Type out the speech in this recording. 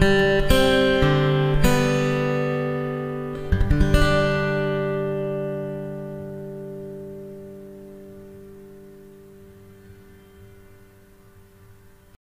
Música